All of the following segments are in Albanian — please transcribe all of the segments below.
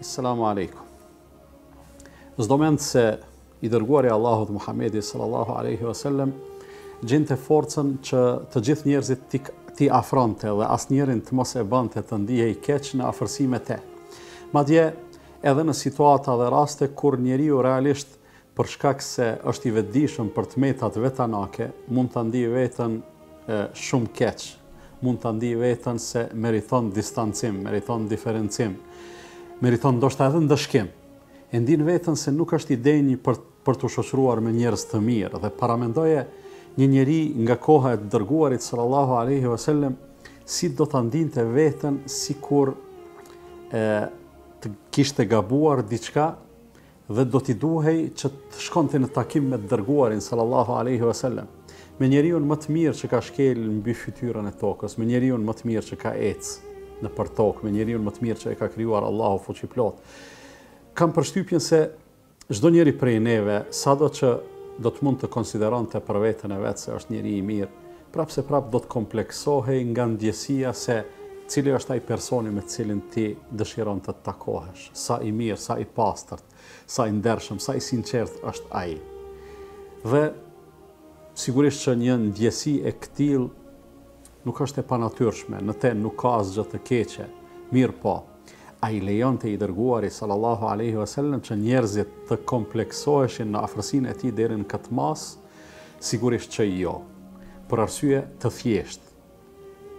Assalamu alaikum. S'do mend se i dërguari i Allahut Muhammedi sallallahu alaihi wasallam gjente forcën që të gjithë njerëzit t'i t'i afronte dhe asnjërin të mos e bënte të ndihej keq në afërsinë me te. Madje edhe në situata dhe raste kur njeriu realisht Për shkak se është i vetëdijshëm për të metat vetanake, mund ta ndijë veten shumë keq, mund ta ndijë veten se meriton distancim, meriton diferencim, meriton ndoshta edhe ndëshkim. E ndin veten se nuk është i denjë për për t'u shoqëruar me njerëz të mirë dhe paramendoje një njeri nga koha e të dërguarit sallallahu alaihi wasallam si do ta ndinte veten sikur të kishte gabuar diçka Dhe do t'i duhej që të shkonte në takim me të Dërguarin, sallallahu alejhi ve sellem, me njeriun më të mirë që ka shkelë mbi fytyrën e tokës, me njeriun më të mirë që ka ecë nëpër tokë, me njeriun më të mirë që e ka krijuar Allahu Fuqiplot. Kam përshtypjen se çdo njeri prej neve, sado që do të mund të konsideronte për veten e vet se është njeri i mirë, prapëseprapë do të kompleksohej nga ndjesia se cili është ai personi me të cilin ti dëshiron të të takohesh, sa i mirë, sa i pastërt, sa i ndershëm, sa i sinqertë është ai. Dhe sigurisht që një ndjesi e këtillë nuk është e panatyrshme, në te nuk ka asgjë të keqe, mirëpo, a i lejonte i dërguari sallallahu alejhi ve sellem që njerëzit të kompleksoheshin në afërsinë e tij deri në këtë masë, Sigurisht që jo. Për arsye të thjeshtë.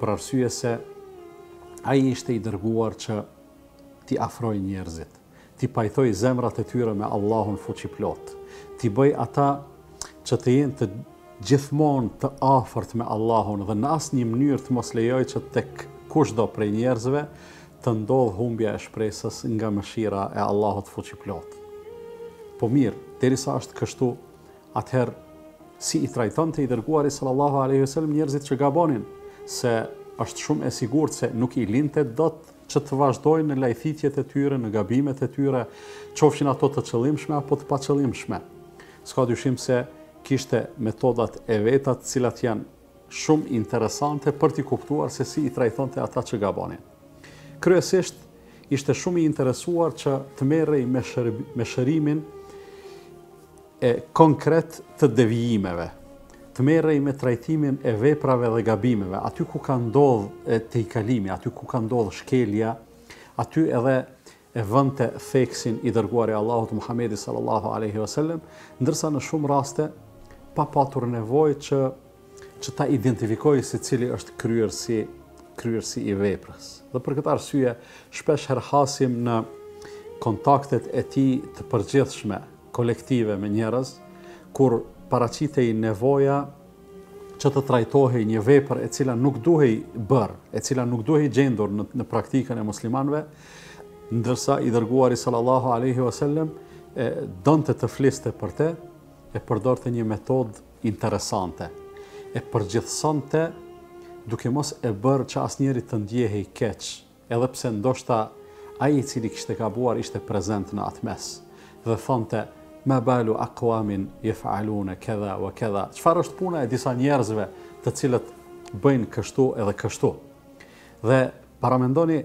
Për arsye se Ai ishte i dërguar që t'i afrojë njerëzit, t'i pajtojë zemrat e tyre me Allahun Fuqiplot, t'i bëjë ata që të jenë të gjithmonë të afërt me Allahun dhe në asnjë mënyrë të mos lejojë që tek kushdo prej njerëzve të ndodhë humbja e shpresës nga mëshira e Allahut Fuqiplot. Po mirë, derisa është kështu, atëherë si i trajtonte i dërguari sallallahu alaihi wasallam njerëzit që gabonin, se është shumë e sigurt se nuk i linte dot që të vazhdojnë në lajthitjet e tyre, në gabimet e tyre, qofshin ato të qëllimshme apo të paqëllimshme. S'ka dyshim se kishte metodat e veta të cilat janë shumë interesante për t'i kuptuar se si i trajtonte ata që gabonin. Kryesisht ishte shumë i interesuar që të merrej me, shërb, me shërimin konkret të devijimeve, të merrej me trajtimin e veprave dhe gabimeve, aty ku ka ndodhë tejkalimi, aty ku ka ndodhë shkelja, aty edhe e vinte theksin i dërguari i Allahut Muhamedi sallallahu alaihi wasallam, ndërsa në shumë raste pa patur nevojë që që ta identifikojë se cili është kryerësi i veprës. Dhe për këtë arsye shpesh herë hasim në kontaktet e tij të përgjithshme kolektive me njerëz kur paraqitej nevoja që të trajtohej një vepër e cila nuk duhej bërë, e cila nuk duhej gjendur në praktikën e muslimanëve, Ndërsa i dërguari sallallahu alaihi wasallam donte të fliste për të, e përdorte një metodë interesante. E përgjithësonte duke mos e bërë që asnjëri të ndjehej keq, edhe pse ndoshta ai i cili kishte gabuar ishte prezent në atë mes. Dhe thonte, ma balu aqwamin yef'alun kedha wa kedha. Çfarë është puna e disa njerëzve të cilët bëjnë kështu edhe kështu? Dhe paramendoni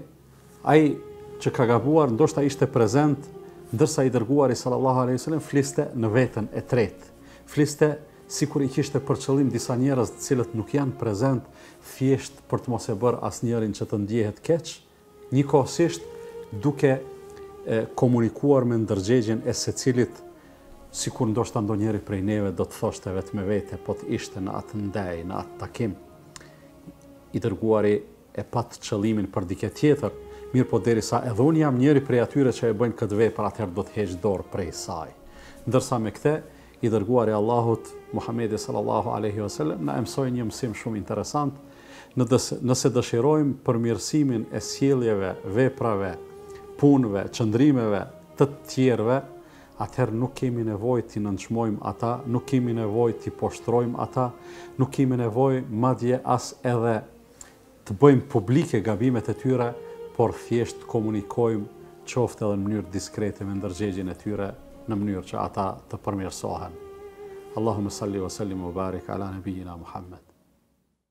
Ai që ka gabuar ndoshta ishte prezent ndërsa i dërguari sallallahu alaihi wasallam fliste në veten e tretë. Fliste sikur i kishte për qëllim disa njerëz të cilët nuk janë prezent thjesht për të mos e bërë asnjërin që të ndjehet keq, njëkohësisht duke komunikuar me ndërgjegjen e secilit sikur ndoshta ndonjëri prej neve do të thoshte vetmevete po të ishte në atë ndejë, në atë takim. I dërguari e pat qëllimin për dikë tjetër, mirëpo derisa edhe unë jam njëri prej atyre që e bëjnë këtë vepër atëherë do të heq dorë prej saj. Ndërsa me këtë, i dërguari i Allahut, Muhamedi sallallahu alaihi wasallam, na e mësoi një mësim shumë interesant, nëse dëshirojmë përmirësimin e sjelljeve, veprave, punëve, qëndrimeve të tjerëve, atëherë nuk kemi nevojë t'i nënçmojmë ata, nuk kemi nevojë t'i poshtrojmë ata, nuk kemi nevojë madje as edhe të bëjmë publike gabimet e tyre, por thjesht të komunikojmë qoftë edhe në mënyrë diskrete me ndërgjegjen e tyre në mënyrë që ata të përmirësohen. Allahumma salli wa sallim wa barik ala nabiyina Muhammad.